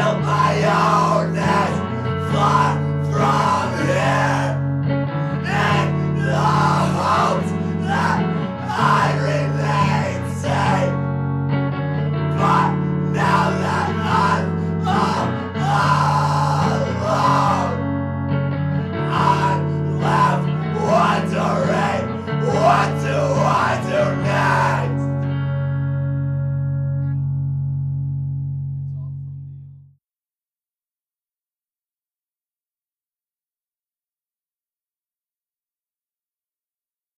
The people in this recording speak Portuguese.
meu maior.